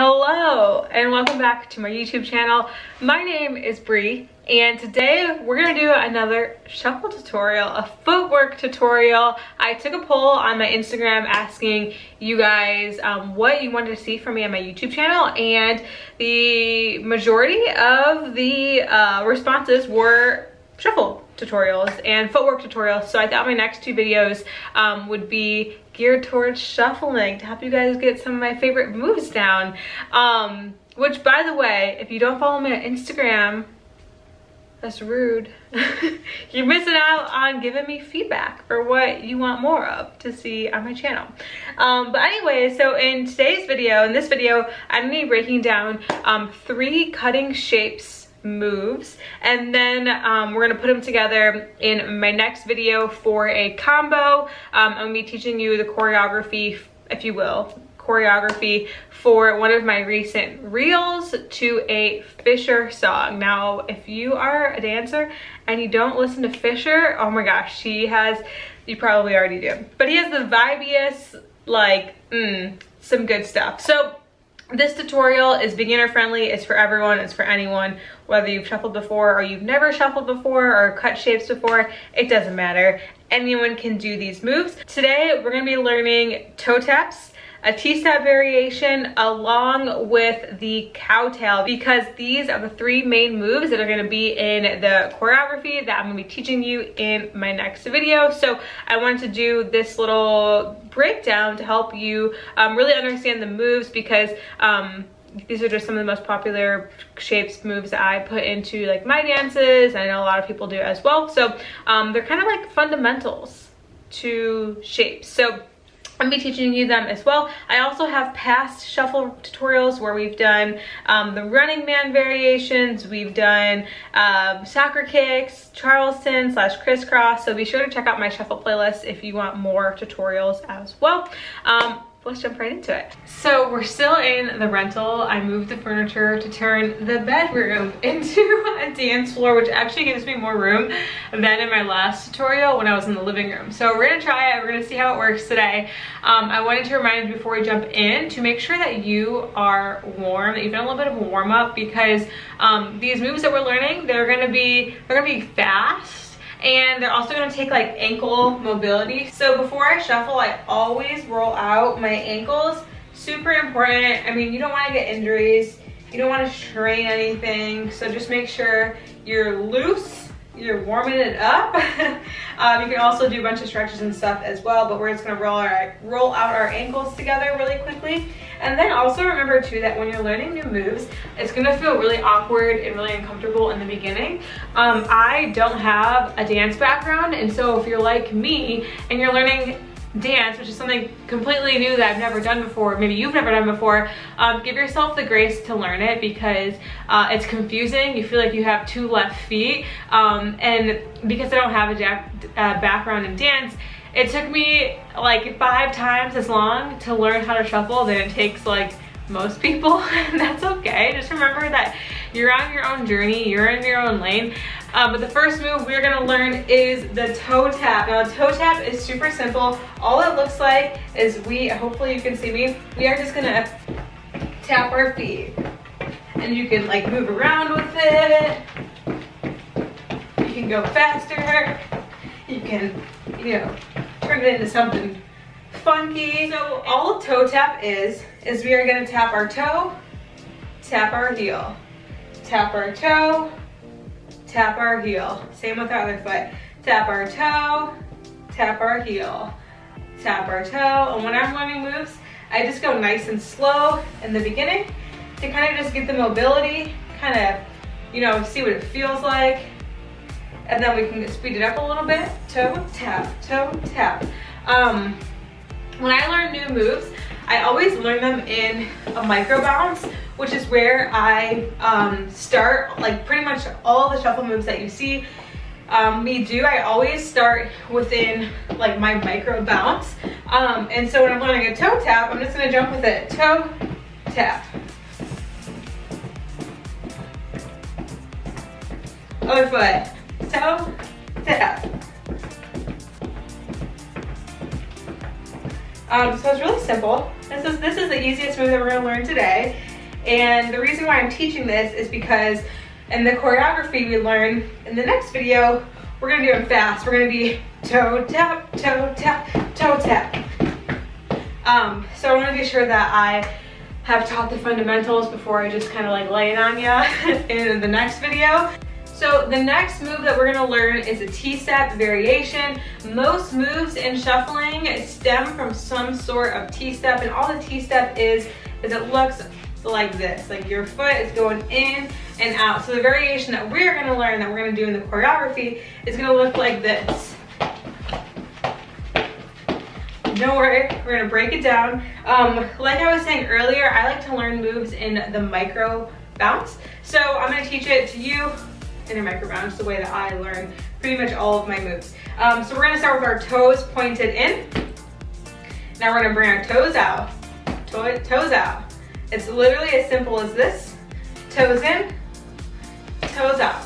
Hello and welcome back to my YouTube channel. My name is Bree and today we're gonna do another shuffle tutorial, a footwork tutorial. I took a poll on my Instagram asking you guys um, what you wanted to see from me on my YouTube channel and the majority of the uh, responses were shuffle tutorials and footwork tutorials. So I thought my next two videos um, would be geared towards shuffling to help you guys get some of my favorite moves down. Um, which by the way, if you don't follow me on Instagram, that's rude. You're missing out on giving me feedback for what you want more of to see on my channel. Um, but anyway, so in today's video, in this video, I'm gonna be breaking down um, three cutting shapes moves and then um, we're gonna put them together in my next video for a combo um, i'm gonna be teaching you the choreography if you will choreography for one of my recent reels to a Fisher song. Now, if you are a dancer and you don't listen to Fisher, oh my gosh, she has, you probably already do, but he has the vibiest, like, mm, some good stuff. So this tutorial is beginner friendly, it's for everyone, it's for anyone, whether you've shuffled before or you've never shuffled before or cut shapes before, it doesn't matter. Anyone can do these moves. Today, we're gonna be learning toe taps, a T-step variation along with the cowtail because these are the three main moves that are going to be in the choreography that I'm going to be teaching you in my next video. So I wanted to do this little breakdown to help you um, really understand the moves because um, these are just some of the most popular shapes moves that I put into like my dances. I know a lot of people do as well. So um, they're kind of like fundamentals to shapes. So I'm be teaching you them as well. I also have past shuffle tutorials where we've done um, the running man variations, we've done um, soccer kicks, Charleston slash crisscross. So be sure to check out my shuffle playlist if you want more tutorials as well. Um, let's jump right into it. So we're still in the rental. I moved the furniture to turn the bedroom into a dance floor, which actually gives me more room than in my last tutorial when I was in the living room. So we're gonna try it, we're gonna see how it works today. Um, I wanted to remind you before we jump in to make sure that you are warm, that you've done a little bit of a warm up because um, these moves that we're learning, they're gonna be, they're gonna be fast and they're also gonna take like ankle mobility. So before I shuffle, I always roll out my ankles. Super important. I mean, you don't wanna get injuries. You don't wanna strain anything. So just make sure you're loose, you're warming it up. um, you can also do a bunch of stretches and stuff as well, but we're just gonna roll, our, roll out our ankles together really quickly. And then also remember too that when you're learning new moves, it's gonna feel really awkward and really uncomfortable in the beginning. Um, I don't have a dance background, and so if you're like me and you're learning dance, which is something completely new that I've never done before, maybe you've never done before, um, give yourself the grace to learn it because uh, it's confusing. You feel like you have two left feet. Um, and because I don't have a uh, background in dance, it took me like five times as long to learn how to shuffle than it takes like most people. And that's okay. Just remember that you're on your own journey you're in your own lane. Um, but the first move we're gonna learn is the toe tap. Now toe tap is super simple. All it looks like is we hopefully you can see me we are just gonna tap our feet. And you can like move around with it. You can go faster. You can you know turn it into something funky. So all toe tap is, is we are gonna tap our toe, tap our heel, tap our toe, tap our heel. Same with our other foot. Tap our toe, tap our heel, tap our toe. And when I'm learning moves, I just go nice and slow in the beginning to kind of just get the mobility, kind of, you know, see what it feels like. And then we can speed it up a little bit. Toe, tap, toe, tap. Um, when I learn new moves, I always learn them in a micro bounce, which is where I um, start like pretty much all the shuffle moves that you see um, me do. I always start within like my micro bounce. Um, and so when I'm learning a toe tap, I'm just gonna jump with it. Toe, tap. Other foot toe, tap. Um, so it's really simple. This is this is the easiest move that we're gonna learn today. And the reason why I'm teaching this is because in the choreography we learn in the next video, we're gonna do it fast. We're gonna be toe tap, toe tap, toe tap. Um, so I wanna be sure that I have taught the fundamentals before I just kind of like lay it on ya in the next video. So the next move that we're gonna learn is a T-step variation. Most moves in shuffling stem from some sort of T-step and all the T-step is, is it looks like this, like your foot is going in and out. So the variation that we're gonna learn, that we're gonna do in the choreography is gonna look like this. Don't worry, we're gonna break it down. Um, like I was saying earlier, I like to learn moves in the micro bounce. So I'm gonna teach it to you in a micro bounce, the way that I learn pretty much all of my moves. Um, so we're gonna start with our toes pointed in. Now we're gonna bring our toes out, to toes out. It's literally as simple as this. Toes in, toes out,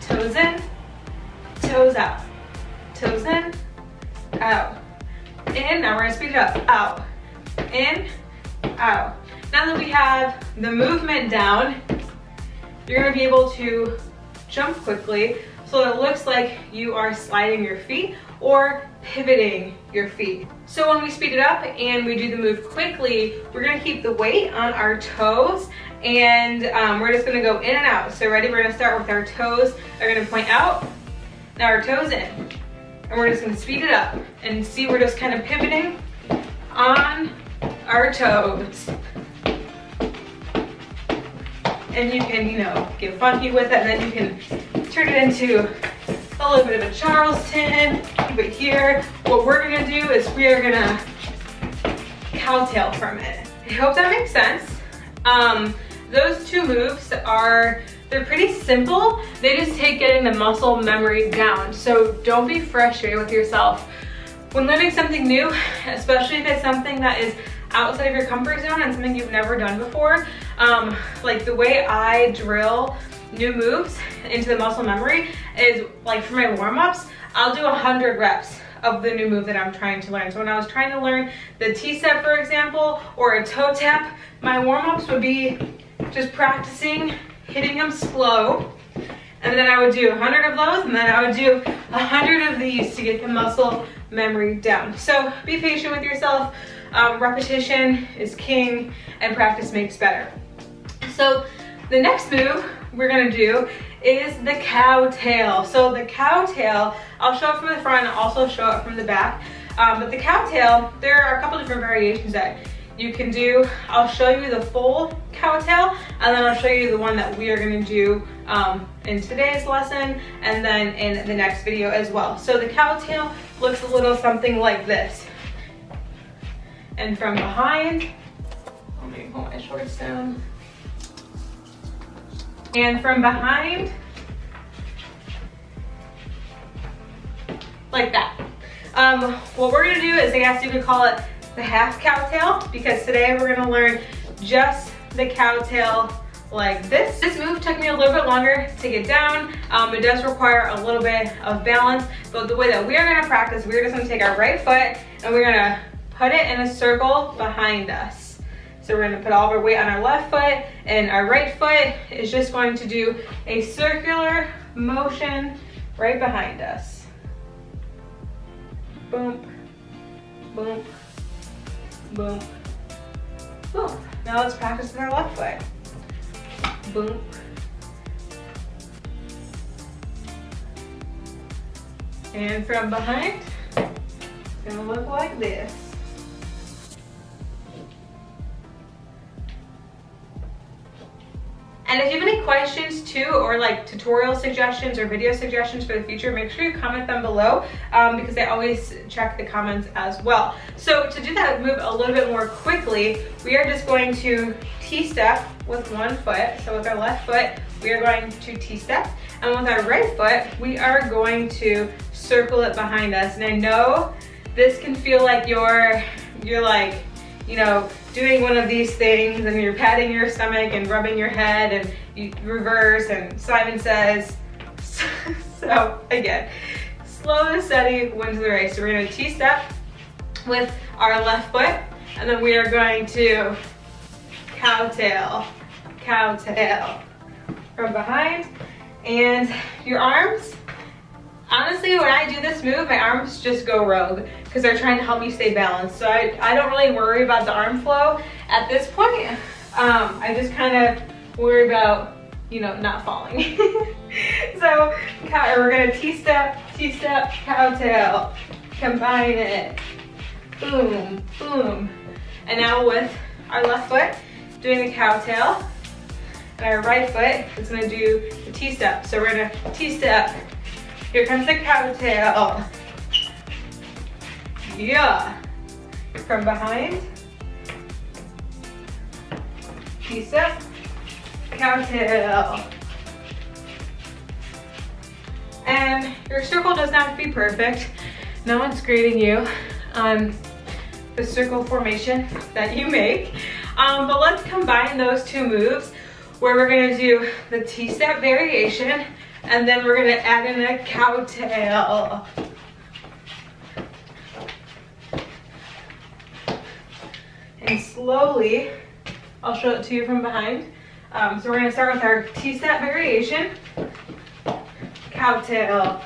toes in, toes out, toes in, out. In, now we're gonna speed it up, out, in, out. Now that we have the movement down, you're gonna be able to jump quickly so it looks like you are sliding your feet or pivoting your feet. So when we speed it up and we do the move quickly, we're gonna keep the weight on our toes and um, we're just gonna go in and out. So ready, we're gonna start with our toes. They're gonna point out, now our toes in. And we're just gonna speed it up and see we're just kind of pivoting on our toes and you can, you know, get funky with it and then you can turn it into a little bit of a Charleston, keep it here. What we're gonna do is we are gonna cowtail from it. I hope that makes sense. Um, those two moves are, they're pretty simple. They just take getting the muscle memory down. So don't be frustrated with yourself. When learning something new, especially if it's something that is outside of your comfort zone and something you've never done before, um, like the way I drill new moves into the muscle memory is like for my warm-ups, I'll do 100 reps of the new move that I'm trying to learn. So when I was trying to learn the T-step, for example, or a toe tap, my warm-ups would be just practicing hitting them slow. And then I would do 100 of those, and then I would do 100 of these to get the muscle memory down. So be patient with yourself. Um, repetition is king, and practice makes better. So the next move we're gonna do is the cow tail. So the cow tail, I'll show it from the front, I'll also show it from the back. Um, but the cow tail, there are a couple different variations that you can do. I'll show you the full cow tail, and then I'll show you the one that we are gonna do um, in today's lesson, and then in the next video as well. So the cow tail looks a little something like this. And from behind, let me pull my shorts down. And from behind, like that. Um, what we're gonna do is I guess you could call it the half cowtail because today we're gonna learn just the cowtail like this. This move took me a little bit longer to get down. Um, it does require a little bit of balance, but the way that we're gonna practice, we're just gonna take our right foot and we're gonna put it in a circle behind us. So we're gonna put all of our weight on our left foot and our right foot is just going to do a circular motion right behind us. Boom, boom, boom, boom. Now let's practice with our left foot. Boom. And from behind, it's gonna look like this. And if you have any questions too, or like tutorial suggestions or video suggestions for the future, make sure you comment them below um, because I always check the comments as well. So to do that move a little bit more quickly, we are just going to T-step with one foot. So with our left foot, we are going to T-step. And with our right foot, we are going to circle it behind us. And I know this can feel like you're, you're like, you know, doing one of these things and you're patting your stomach and rubbing your head and you reverse and Simon says, so again, slow and steady wins the race. So we're gonna T-step with our left foot and then we are going to cowtail, cowtail from behind. And your arms, honestly, when I do this move, my arms just go rogue because they're trying to help me stay balanced. So I, I don't really worry about the arm flow at this point. Um, I just kind of worry about, you know, not falling. so we're gonna T-step, T-step, cowtail, combine it, boom, boom. And now with our left foot, doing the cowtail, and our right foot is gonna do the T-step. So we're gonna T-step, here comes the cowtail. Yeah. From behind, T-step, cowtail. And your circle does not have to be perfect. No one's grading you on the circle formation that you make. Um, but let's combine those two moves where we're gonna do the T-step variation and then we're gonna add in a cowtail. And slowly, I'll show it to you from behind. Um, so we're gonna start with our T-step variation, cowtail.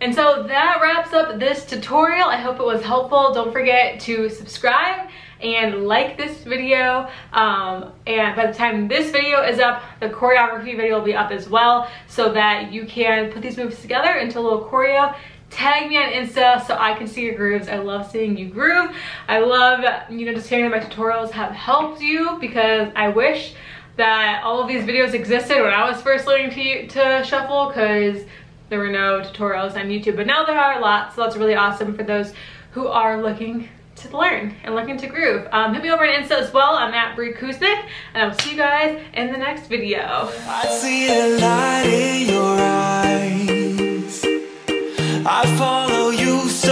And so that wraps up this tutorial. I hope it was helpful. Don't forget to subscribe and like this video. Um, and by the time this video is up, the choreography video will be up as well so that you can put these moves together into a little choreo tag me on Insta so I can see your grooves. I love seeing you groove. I love, you know, just hearing that my tutorials have helped you because I wish that all of these videos existed when I was first learning to, to shuffle because there were no tutorials on YouTube, but now there are a lot, so that's really awesome for those who are looking to learn and looking to groove. Um, hit me over on Insta as well. I'm at Bri Kuznik, and I'll see you guys in the next video. I see a light in your eyes. I follow you so